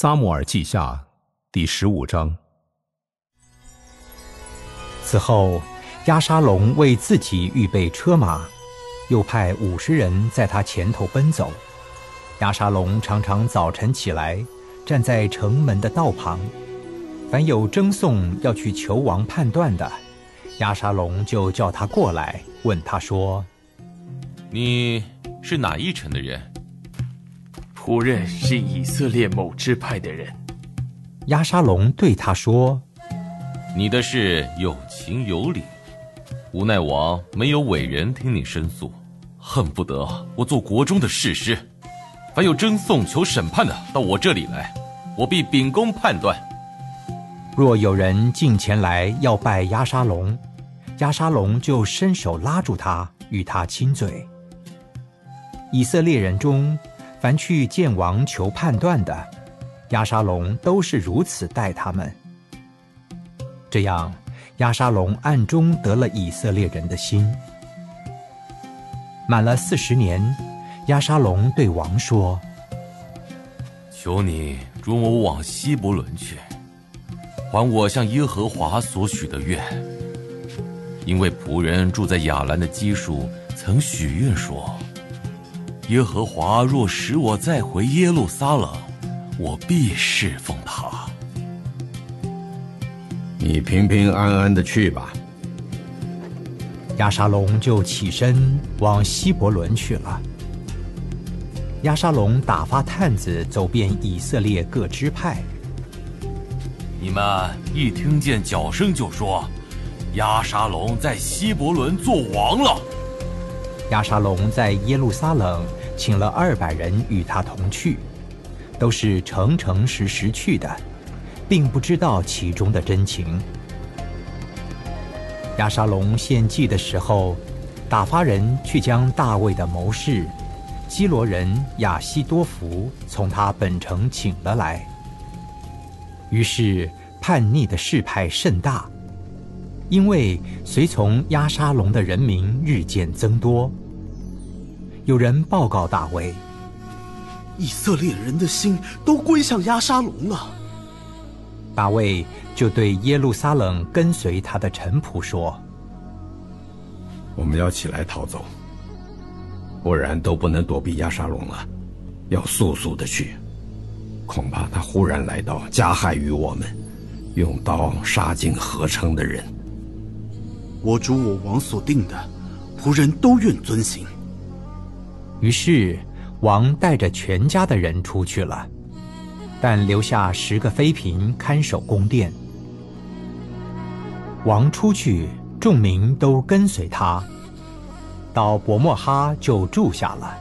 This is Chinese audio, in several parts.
撒母耳记下第十五章。此后，亚沙龙为自己预备车马，又派五十人在他前头奔走。亚沙龙常常早晨起来，站在城门的道旁，凡有争讼要去求王判断的，亚沙龙就叫他过来，问他说：“你是哪一城的人？”仆人是以色列某支派的人。亚沙龙对他说：“你的事有情有理，无奈王没有伟人听你申诉，恨不得我做国中的士师。凡有争讼求审判的，到我这里来，我必秉公判断。若有人进前来要拜亚沙龙，亚沙龙就伸手拉住他，与他亲嘴。以色列人中。”凡去见王求判断的，亚沙龙都是如此待他们。这样，亚沙龙暗中得了以色列人的心。满了四十年，亚沙龙对王说：“求你容我往希伯伦去，还我向耶和华所许的愿。因为仆人住在亚兰的基数曾许愿说。”耶和华若使我再回耶路撒冷，我必侍奉他。你平平安安的去吧。亚沙龙就起身往希伯伦去了。亚沙龙打发探子走遍以色列各支派。你们一听见脚声，就说：“亚沙龙在希伯伦做王了。”亚沙龙在耶路撒冷。请了二百人与他同去，都是诚诚实实去的，并不知道其中的真情。亚沙龙献祭的时候，打发人去将大卫的谋士基罗人亚西多福从他本城请了来。于是叛逆的事派甚大，因为随从亚沙龙的人民日渐增多。有人报告大卫，以色列人的心都归向亚沙龙了。大卫就对耶路撒冷跟随他的臣仆说：“我们要起来逃走，不然都不能躲避亚沙龙了。要速速的去，恐怕他忽然来到，加害于我们，用刀杀尽合成的人。我主我王所定的，仆人都愿遵行。”于是，王带着全家的人出去了，但留下十个妃嫔看守宫殿。王出去，众民都跟随他，到伯莫哈就住下了。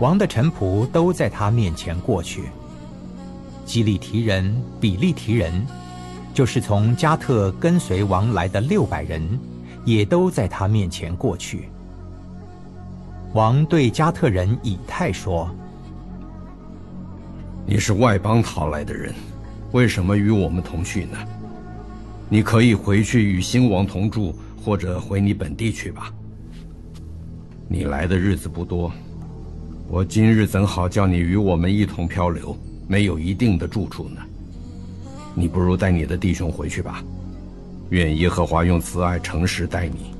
王的臣仆都在他面前过去。基利提人、比利提人，就是从加特跟随王来的六百人，也都在他面前过去。王对加特人以太说：“你是外邦逃来的人，为什么与我们同去呢？你可以回去与新王同住，或者回你本地去吧。你来的日子不多，我今日怎好叫你与我们一同漂流，没有一定的住处呢？你不如带你的弟兄回去吧。愿耶和华用慈爱、诚实待你。”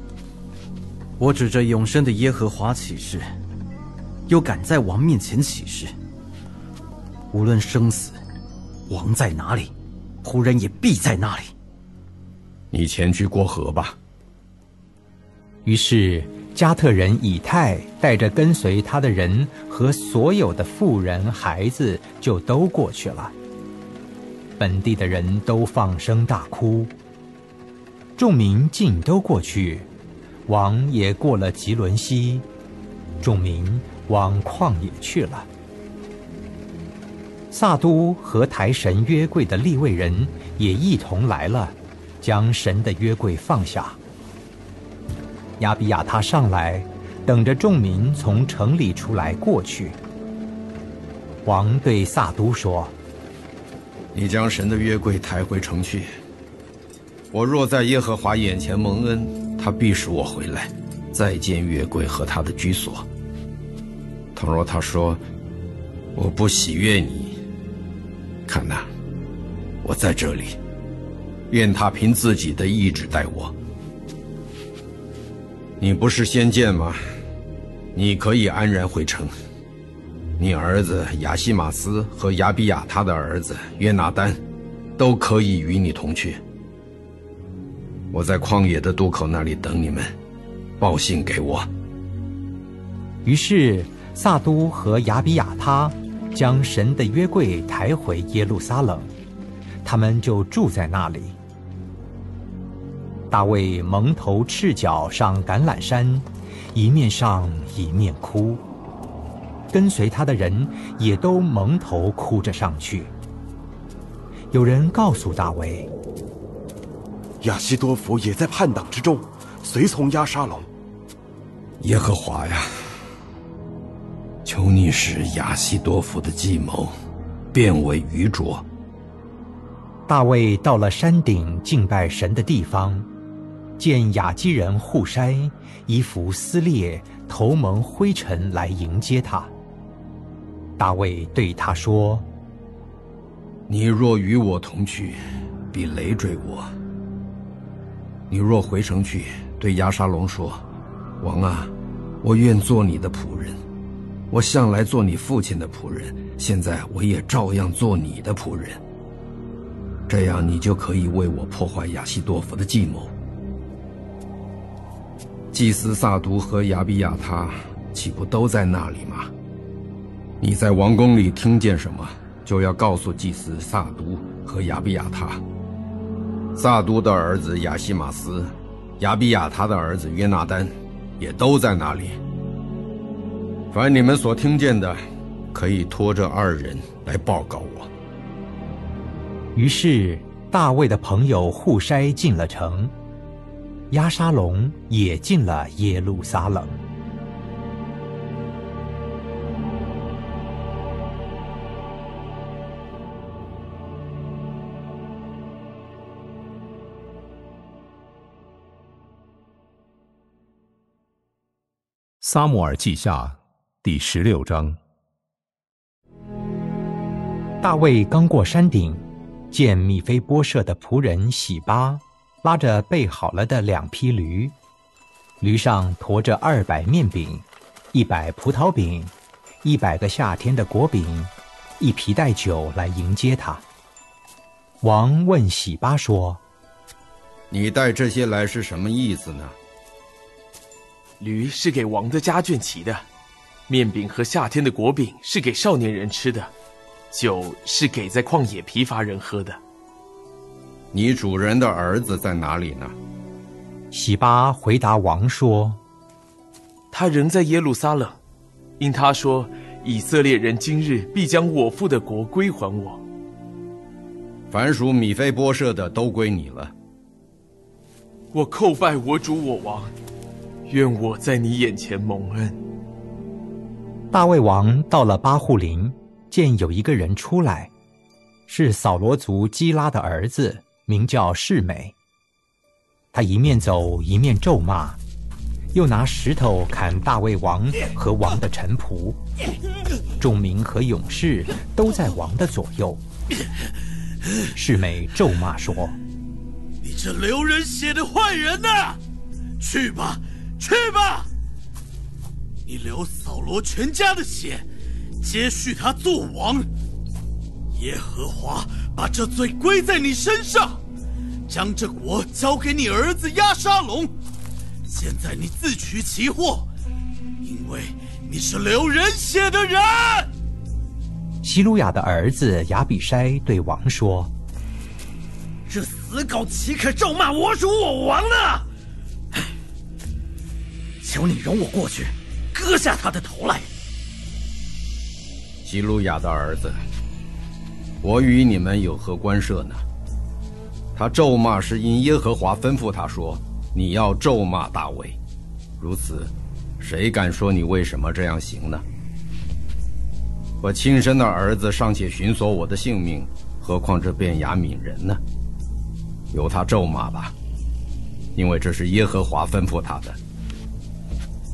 我指着永生的耶和华起誓，又敢在王面前起誓，无论生死，王在哪里，仆人也必在那里。你前去过河吧。于是加特人以太带着跟随他的人和所有的妇人孩子，就都过去了。本地的人都放声大哭，众民竟都过去。王也过了吉伦西，众民往旷野去了。萨都和抬神约柜的立位人也一同来了，将神的约柜放下。亚比亚他上来，等着众民从城里出来过去。王对萨都说：“你将神的约柜抬回城去。我若在耶和华眼前蒙恩。”他必使我回来，再见月桂和他的居所。倘若他说我不喜悦你，看呐，我在这里，愿他凭自己的意志待我。你不是仙剑吗？你可以安然回城。你儿子亚西马斯和亚比亚他的儿子约拿丹，都可以与你同去。我在旷野的渡口那里等你们，报信给我。于是萨都和亚比亚他将神的约柜抬回耶路撒冷，他们就住在那里。大卫蒙头赤脚上橄榄山，一面上一面哭。跟随他的人也都蒙头哭着上去。有人告诉大卫：“亚西多夫也在叛党之中，随从押沙龙。”耶和华呀，求你使亚西多夫的计谋变为愚拙。大卫到了山顶敬拜神的地方，见雅基人户筛衣服撕裂，头蒙灰尘来迎接他。大卫对他说：“你若与我同去，必累赘我。你若回城去，对亚沙龙说：‘王啊，我愿做你的仆人。我向来做你父亲的仆人，现在我也照样做你的仆人。这样，你就可以为我破坏亚西多夫的计谋。’祭司萨都和亚比亚他岂不都在那里吗？”你在王宫里听见什么，就要告诉祭司萨都和亚比亚他。萨都的儿子亚西马斯，亚比亚他的儿子约拿丹，也都在那里。凡你们所听见的，可以托这二人来报告我。于是大卫的朋友户筛进了城，押沙龙也进了耶路撒冷。撒母耳记下第十六章。大卫刚过山顶，见米菲波设的仆人喜巴拉着备好了的两匹驴，驴上驮着二百面饼、一百葡萄饼、一百个夏天的果饼、一皮带酒来迎接他。王问喜巴说：“你带这些来是什么意思呢？”驴是给王的家眷骑的，面饼和夏天的果饼是给少年人吃的，酒是给在旷野疲乏人喝的。你主人的儿子在哪里呢？喜巴回答王说：“他仍在耶路撒冷，因他说以色列人今日必将我父的国归还我。凡属米非波设的都归你了。我叩拜我主我王。”愿我在你眼前蒙恩。大卫王到了巴户林，见有一个人出来，是扫罗族基拉的儿子，名叫世美。他一面走一面咒骂，又拿石头砍大卫王和王的臣仆，众民和勇士都在王的左右。世美咒骂说：“你这流人血的坏人呐，去吧！”去吧！你流扫罗全家的血，接续他做王。耶和华把这罪归在你身上，将这国交给你儿子亚沙龙。现在你自取其祸，因为你是流人血的人。希鲁雅的儿子亚比筛对王说：“这死狗岂可咒骂我主我王呢？”求你容我过去，割下他的头来。吉鲁亚的儿子，我与你们有何关涉呢？他咒骂是因耶和华吩咐他说：“你要咒骂大卫。”如此，谁敢说你为什么这样行呢？我亲生的儿子尚且寻索我的性命，何况这变雅敏人呢？由他咒骂吧，因为这是耶和华吩咐他的。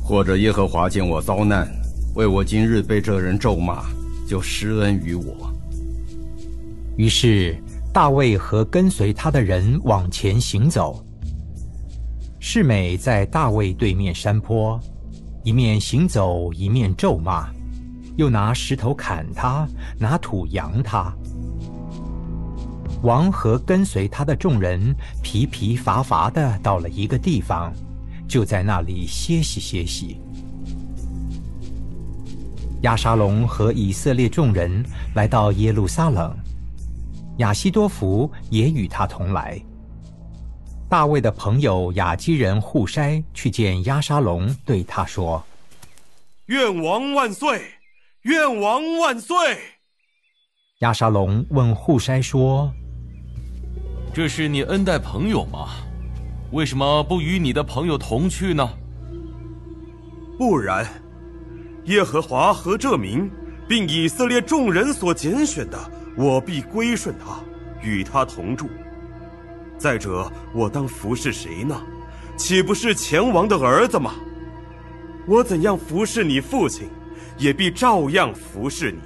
或者耶和华见我遭难，为我今日被这人咒骂，就施恩于我。于是大卫和跟随他的人往前行走。世美在大卫对面山坡，一面行走，一面咒骂，又拿石头砍他，拿土扬他。王和跟随他的众人疲疲乏乏的到了一个地方，就在那里歇息歇息。亚沙龙和以色列众人来到耶路撒冷，亚西多福也与他同来。大卫的朋友雅基人户筛去见亚沙龙，对他说：“愿王万岁！愿王万岁！”亚沙龙问户筛说：“这是你恩待朋友吗？为什么不与你的朋友同去呢？”不然。耶和华和这名，并以色列众人所拣选的，我必归顺他，与他同住。再者，我当服侍谁呢？岂不是前王的儿子吗？我怎样服侍你父亲，也必照样服侍你。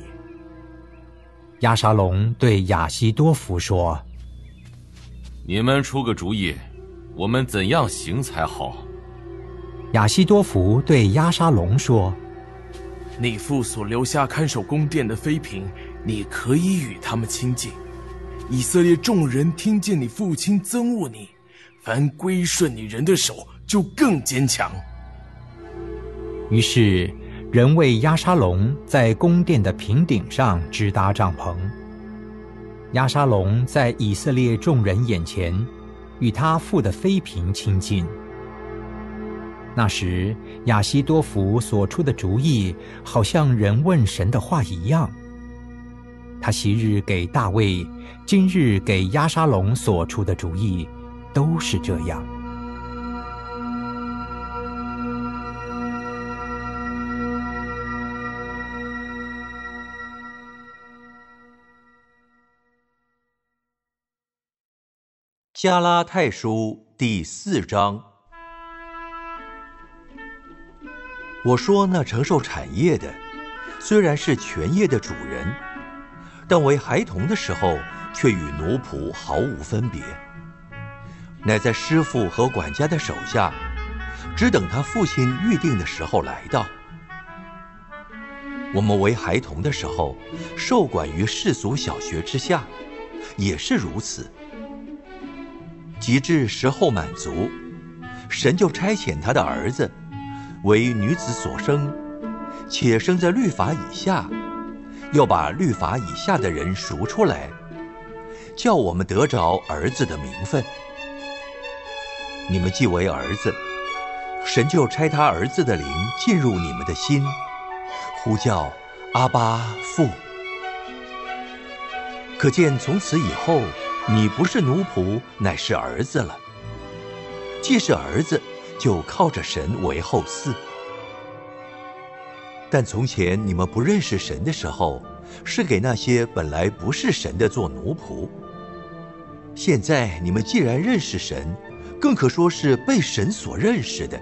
亚沙龙对亚西多夫说：“你们出个主意，我们怎样行才好？”亚西多福对亚沙龙说。你父所留下看守宫殿的妃嫔，你可以与他们亲近。以色列众人听见你父亲憎恶你，凡归顺你人的手就更坚强。于是，人为亚沙龙在宫殿的平顶上支搭帐篷。亚沙龙在以色列众人眼前，与他父的妃嫔亲近。那时，亚西多福所出的主意，好像人问神的话一样。他昔日给大卫，今日给亚沙龙所出的主意，都是这样。加拉太书第四章。我说：“那承受产业的，虽然是全业的主人，但为孩童的时候，却与奴仆毫无分别，乃在师傅和管家的手下，只等他父亲预定的时候来到。我们为孩童的时候，受管于世俗小学之下，也是如此。及至时候满足，神就差遣他的儿子。”为女子所生，且生在律法以下，要把律法以下的人赎出来，叫我们得着儿子的名分。你们既为儿子，神就差他儿子的灵进入你们的心，呼叫阿巴父。可见从此以后，你不是奴仆，乃是儿子了。既是儿子。就靠着神为后嗣，但从前你们不认识神的时候，是给那些本来不是神的做奴仆。现在你们既然认识神，更可说是被神所认识的，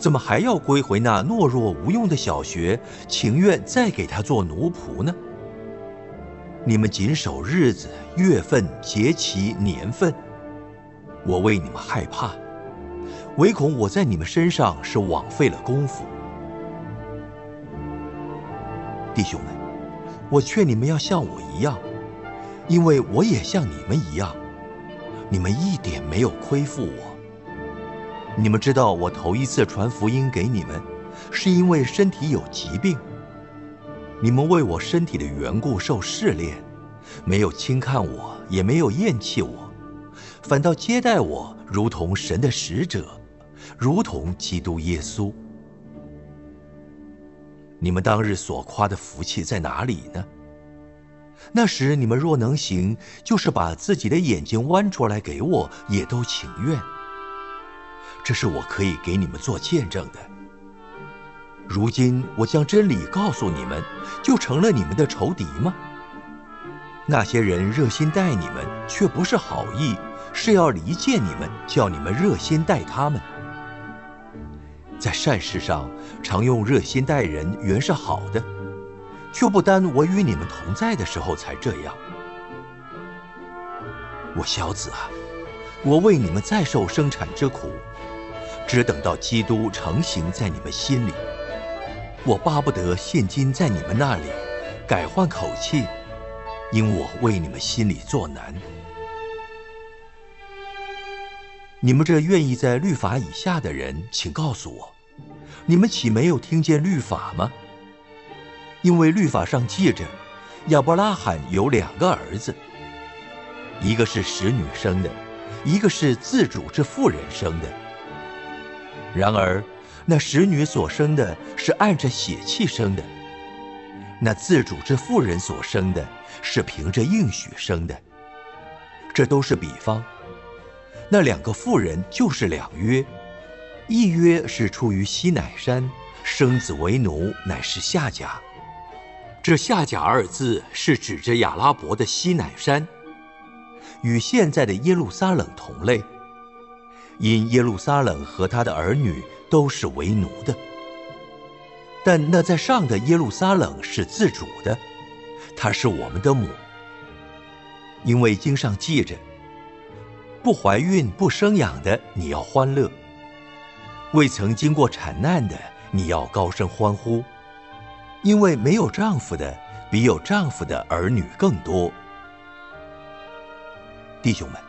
怎么还要归回那懦弱无用的小学，情愿再给他做奴仆呢？你们谨守日子、月份、节期、年份，我为你们害怕。唯恐我在你们身上是枉费了功夫，弟兄们，我劝你们要像我一样，因为我也像你们一样。你们一点没有亏负我。你们知道我头一次传福音给你们，是因为身体有疾病。你们为我身体的缘故受试炼，没有轻看我，也没有厌弃我，反倒接待我，如同神的使者。如同基督耶稣，你们当日所夸的福气在哪里呢？那时你们若能行，就是把自己的眼睛弯出来给我，也都情愿。这是我可以给你们做见证的。如今我将真理告诉你们，就成了你们的仇敌吗？那些人热心待你们，却不是好意，是要离间你们，叫你们热心待他们。在善事上，常用热心待人，原是好的，却不单我与你们同在的时候才这样。我小子啊，我为你们再受生产之苦，只等到基督成形在你们心里。我巴不得现今在你们那里改换口气，因我为你们心里作难。你们这愿意在律法以下的人，请告诉我，你们岂没有听见律法吗？因为律法上记着，亚伯拉罕有两个儿子，一个是使女生的，一个是自主之妇人生的。然而，那使女所生的是按着血气生的，那自主之妇人所生的是凭着应许生的。这都是比方。那两个妇人就是两约，一约是出于西乃山，生子为奴，乃是夏甲。这夏甲二字是指着亚拉伯的西乃山，与现在的耶路撒冷同类。因耶路撒冷和他的儿女都是为奴的，但那在上的耶路撒冷是自主的，他是我们的母。因为经上记着。不怀孕不生养的，你要欢乐；未曾经过产难的，你要高声欢呼，因为没有丈夫的，比有丈夫的儿女更多。弟兄们，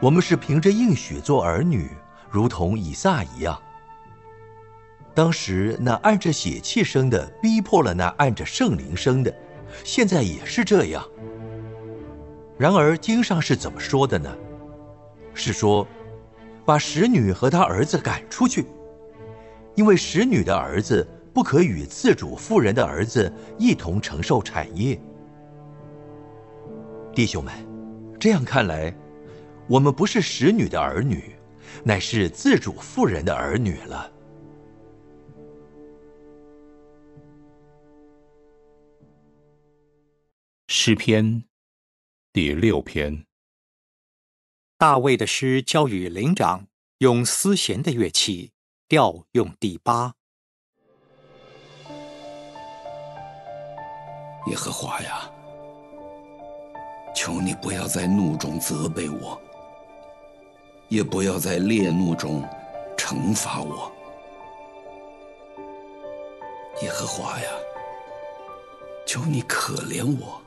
我们是凭着应许做儿女，如同以撒一样。当时那按着血气生的，逼迫了那按着圣灵生的，现在也是这样。然而经上是怎么说的呢？是说，把使女和她儿子赶出去，因为使女的儿子不可与自主妇人的儿子一同承受产业。弟兄们，这样看来，我们不是使女的儿女，乃是自主妇人的儿女了。诗篇第六篇。大卫的诗交与灵长，用丝弦的乐器，调用第八。耶和华呀，求你不要在怒中责备我，也不要在烈怒中惩罚我。耶和华呀，求你可怜我，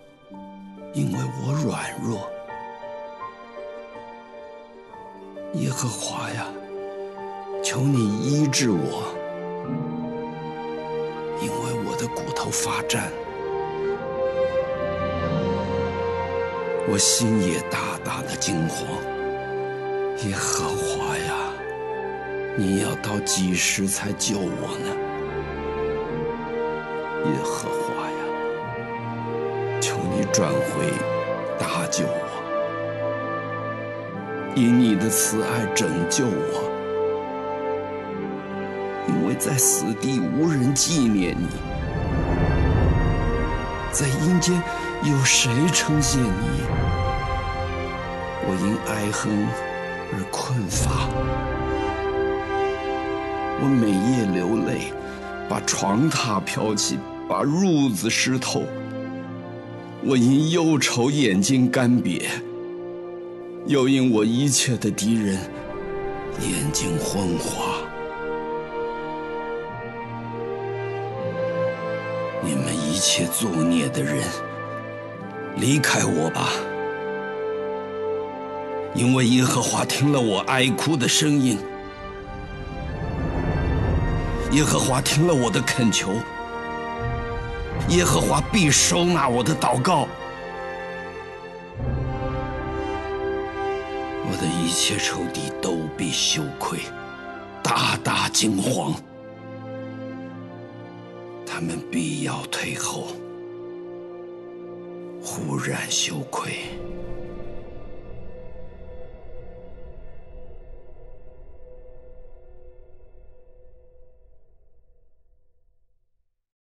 因为我软弱。耶和华呀，求你医治我，因为我的骨头发颤，我心也大大的惊慌。耶和华呀，你要到几时才救我呢？耶和华，转回搭救我。以你的慈爱拯救我，因为在死地无人纪念你，在阴间有谁称谢你？我因哀哼而困乏，我每夜流泪，把床榻飘起，把褥子湿透。我因忧愁眼睛干瘪。又因我一切的敌人眼睛昏花，你们一切作孽的人，离开我吧！因为耶和华听了我哀哭的声音，耶和华听了我的恳求，耶和华必收纳我的祷告。我的一切仇敌都必羞愧，大大惊慌，他们必要退后，忽然羞愧。